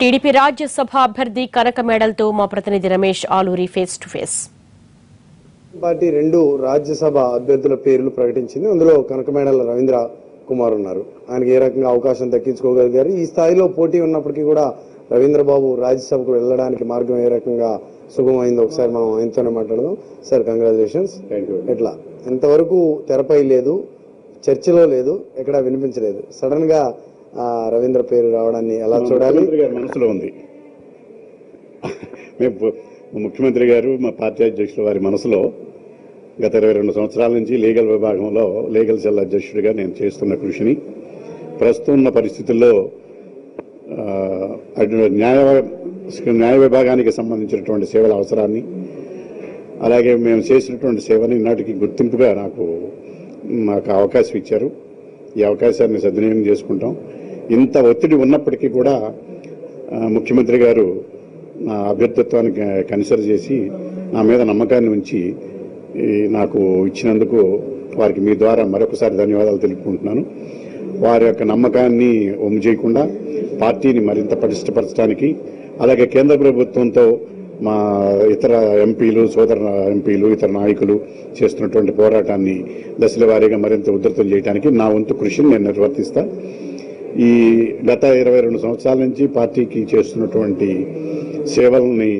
TDP Rajya Sabha అభ్యర్థి కనక మేడల్తో మా ప్రతినిధి Ramesh Aluri face to face party రెండు రాజ్యసభ అభ్యర్థుల పేర్లు ప్రకటించింది. అందులో కనకమేడల రవీంద్ర కుమార్ ఉన్నారు. ఆయనకి ఏ రకంగా అవకాశం దక్కించుకోగలిగారు? ఈ స్థాయిలో పోటీ ఉన్నప్పటికీ కూడా రవీంద్ర బాబు రాజ్యసభకు వెళ్ళడానికి మార్గం ఏ రకంగా సుగమైందో ఒకసారి మనం ఆయనతోనే మాట్లాడదాం. సార్ కంగ్రాచులేషన్స్ ఎట్లా? ఎంతవరకు తెరపై లేదు చర్చలో లేదు ఎక్కడ వినిపించలేదు. సడన్గా రవీంద్ర పేరు రావడాన్ని ఎలా చూడాలి? మనసులో ఉంది. మేము ముఖ్యమంత్రి గారు మా పార్టీ అధ్యక్షుల వారి మనసులో గత ఇరవై రెండు సంవత్సరాల నుంచి లీగల్ విభాగంలో లీగల్ సెల్ అధ్యక్షుడిగా నేను చేస్తున్న కృషిని ప్రస్తుతం ఉన్న పరిస్థితుల్లో న్యాయ న్యాయ విభాగానికి సంబంధించినటువంటి సేవల అవసరాన్ని అలాగే మేము చేసినటువంటి సేవని నాటికి గుర్తింపుగా నాకు మాకు అవకాశం ఇచ్చారు. ఈ అవకాశాన్ని సద్వినియోగం చేసుకుంటాం. ఇంత ఒత్తిడి ఉన్నప్పటికీ కూడా ముఖ్యమంత్రి గారు నా అభ్యర్థిత్వాన్ని కన్సిడర్ చేసి నా మీద నమ్మకాన్ని ఉంచి నాకు ఇచ్చినందుకు వారికి మీ ద్వారా మరొకసారి ధన్యవాదాలు తెలుపుకుంటున్నాను. వారి యొక్క నమ్మకాన్ని ఒమ్ము చేయకుండా పార్టీని మరింత పటిష్టపరచడానికి అలాగే కేంద్ర ప్రభుత్వంతో మా ఇతర ఎంపీలు సోదర ఎంపీలు ఇతర నాయకులు చేస్తున్నటువంటి పోరాటాన్ని దశల వారీగా మరింత ఉధృతం చేయడానికి నా వంతు కృషిని నేను నిర్వర్తిస్తాను ఈ గత ఇరవై రెండు సంవత్సరాల నుంచి పార్టీకి చేస్తున్నటువంటి సేవల్ని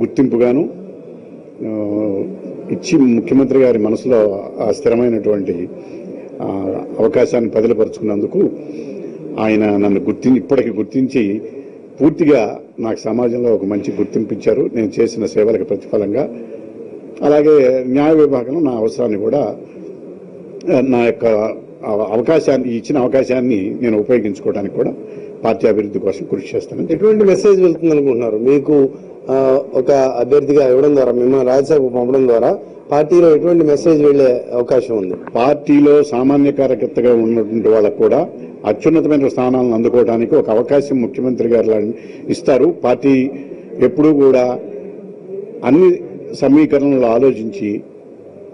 గుర్తింపుగాను ఇచ్చి ముఖ్యమంత్రి గారి మనసులో ఆ స్థిరమైనటువంటి అవకాశాన్ని పదిలపరుచుకున్నందుకు ఆయన నన్ను గుర్తి ఇప్పటికి గుర్తించి పూర్తిగా నాకు సమాజంలో ఒక మంచి గుర్తింపు ఇచ్చారు నేను చేసిన సేవలకు ప్రతిఫలంగా. అలాగే న్యాయ విభాగంలో నా అవసరాన్ని కూడా నా యొక్క అవకాశాన్ని ఇచ్చిన అవకాశాన్ని నేను ఉపయోగించుకోవడానికి కూడా పార్టీ అభివృద్ధి కోసం కృషి చేస్తానని ఎటువంటి మెసేజ్ వెళ్తుంది అనుకుంటున్నారు మీకు ఒక అభ్యర్థిగా ఇవ్వడం ద్వారా మిమ్మల్ని రాజ్యసభకు పంపడం ద్వారా పార్టీలో ఎటువంటి మెసేజ్ వెళ్ళే అవకాశం ఉంది? పార్టీలో సామాన్య కార్యకర్తగా ఉన్నటువంటి వాళ్ళకు కూడా అత్యున్నతమైన స్థానాలను అందుకోవడానికి ఒక అవకాశం ముఖ్యమంత్రి గారు ఇస్తారు. పార్టీ ఎప్పుడూ కూడా అన్ని సమీకరణలు ఆలోచించి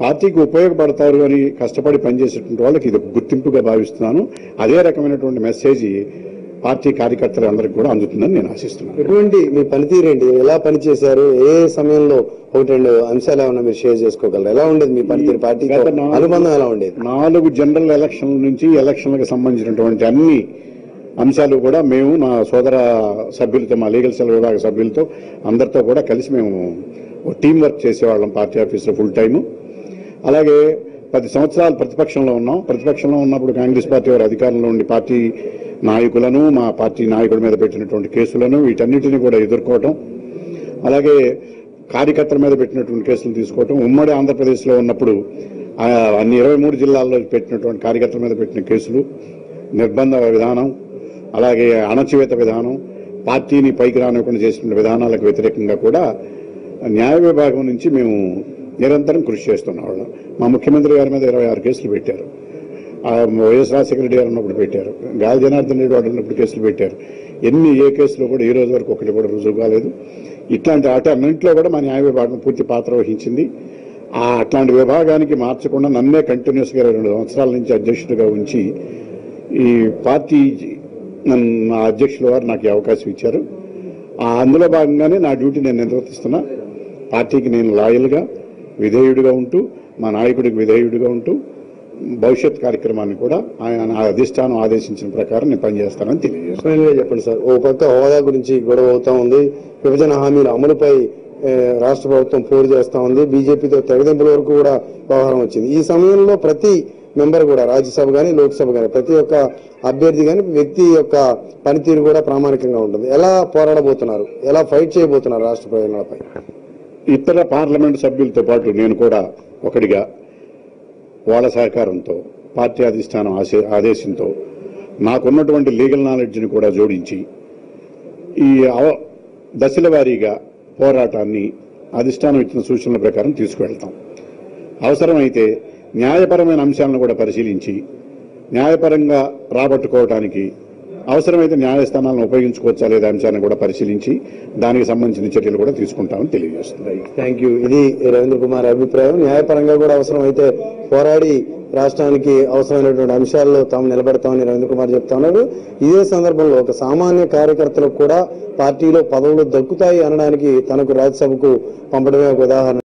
పార్టీకి ఉపయోగపడతారు అని కష్టపడి పనిచేసేటువంటి వాళ్ళకి ఇది గుర్తింపుగా భావిస్తున్నాను. అదే రకమైనటువంటి మెసేజ్ పార్టీ కార్యకర్తలందరికీ కూడా అందుతుందని నేను ఆశిస్తున్నాను. ఎటువంటి మీ పనితీరు ఏంటి ఎలా పనిచేశారు? ఏ సమయంలో ఒకటి రెండు అంశాలు ఏమన్నా మీరు షేర్ చేసుకోగలరు? ఎలా ఉండేది మీ పనితీరు? నాలుగు- అనుబంధం ఎలా ఉండేది? నాలుగు జనరల్ ఎలక్షన్ల నుంచి ఎలక్షన్లకు సంబంధించినటువంటి అన్ని అంశాలు కూడా మేము నా సోదర సభ్యులతో మా లీగల్ సెల్ విభాగ సభ్యులతో అందరితో కూడా కలిసి మేము టీం వర్క్ చేసేవాళ్ళం పార్టీ ఆఫీసులో ఫుల్ టైము. అలాగే పది సంవత్సరాలు ప్రతిపక్షంలో ఉన్నాం. ప్రతిపక్షంలో ఉన్నప్పుడు కాంగ్రెస్ పార్టీ వారు అధికారంలో ఉండి పార్టీ నాయకులను మా పార్టీ నాయకుల మీద పెట్టినటువంటి కేసులను వీటన్నిటిని కూడా ఎదుర్కోవటం. అలాగే కార్యకర్తల మీద పెట్టినటువంటి కేసులు తీసుకోవటం. ఉమ్మడి ఆంధ్రప్రదేశ్లో ఉన్నప్పుడు అన్ని ఇరవై మూడు జిల్లాల్లో పెట్టినటువంటి కార్యకర్తల మీద పెట్టిన కేసులు నిర్బంధ విధానం అలాగే అణచివేత విధానం పార్టీని పైకి రానివ్వకుండా చేసిన విధానాలకు వ్యతిరేకంగా కూడా న్యాయ విభాగం నుంచి మేము నిరంతరం కృషి చేస్తున్నవాళ్ళు మా ముఖ్యమంత్రి గారి మీద ఇరవై ఆరు కేసులు పెట్టారు. వైఎస్ రాజశేఖర రెడ్డి గారు ఉన్నప్పుడు పెట్టారు. గాలి జనార్దన్ రెడ్డి వాడు ఉన్నప్పుడు కేసులు పెట్టారు. ఎన్ని ఏ కేసులో కూడా ఈ రోజు వరకు ఒకటి కూడా రుజువు కాలేదు. ఇట్లాంటి అన్నింటిలో కూడా మా న్యాయ విభాగం పూర్తి పాత్ర వహించింది. ఆ అట్లాంటి విభాగానికి మార్చకుండా నన్నే కంటిన్యూస్గా రెండు సంవత్సరాల నుంచి అధ్యక్షుడిగా ఉంచి ఈ పార్టీ నా అధ్యక్షుల వారు నాకు అవకాశం ఇచ్చారు. ఆ అందులో భాగంగానే నా డ్యూటీ నేను నిర్వర్తిస్తున్నా. పార్టీకి నేను లాయల్గా విధేయుడిగా ఉంటూ మా నాయకుడికి విధేయుడిగా ఉంటూ భవిష్యత్ కార్యక్రమాన్ని కూడా ఆయన నా అధిష్టానం ఆదేశించిన ప్రకారం నేను పనిచేస్తానని తెలియజేస్తాను. చెప్పండి సార్ ఓ పక్క హోదా గురించి గొడవ అవుతా ఉంది విభజన హామీల అమలుపై రాష్ట్ర ప్రభుత్వం పోరు చేస్తా ఉంది బీజేపీతో తెగదెంపుల వరకు కూడా వ్యవహారం వచ్చింది. ఈ సమయంలో ప్రతి మెంబర్ కూడా రాజ్యసభ గాని లోక్సభ గాని ప్రతి ఒక్క అభ్యర్థి గాని వ్యక్తి యొక్క పనితీరు కూడా ప్రామాణికంగా ఉంటుంది. ఎలా పోరాడబోతున్నారు? ఎలా ఫైట్ చేయబోతున్నారు రాష్ట్ర ప్రయోజనాలపై ఇతర పార్లమెంట్ సభ్యులతో పాటు నేను కూడా ఒకటిగా వాళ్ళ సహకారంతో పార్టీ అధిష్టానం ఆశే- ఆదేశంతో నాకున్నటువంటి లీగల్ నాలెడ్జ్ని కూడా జోడించి ఈ అవ- దశల వారీగా పోరాటాన్ని అధిష్టానం ఇచ్చిన సూచనల ప్రకారం తీసుకువెళ్తాం. అవసరమైతే న్యాయపరమైన అంశాలను కూడా పరిశీలించి న్యాయపరంగా రాబట్టుకోవటానికి అవసరమైతే న్యాయస్థానాలను ఉపయోగించుకోవచ్చా లేదా అంశాన్ని కూడా పరిశీలించి దానికి సంబంధించిన చర్యలు కూడా తీసుకుంటామని తెలియజేస్తుంది థ్యాంక్ యూ ఇది రవీంద్ర కుమార్ అభిప్రాయం. న్యాయపరంగా కూడా అవసరం అయితే పోరాడి రాష్ట్రానికి అవసరమైనటువంటి అంశాల్లో తాము నిలబడతామని రవీంద్ర కుమార్ చెప్తా ఉన్నారు. ఇదే సందర్భంలో ఒక సామాన్య కార్యకర్తలకు కూడా పార్టీలో పదవులు దక్కుతాయి అనడానికి తనకు రాజ్యసభకు పంపడమే ఒక ఉదాహరణ.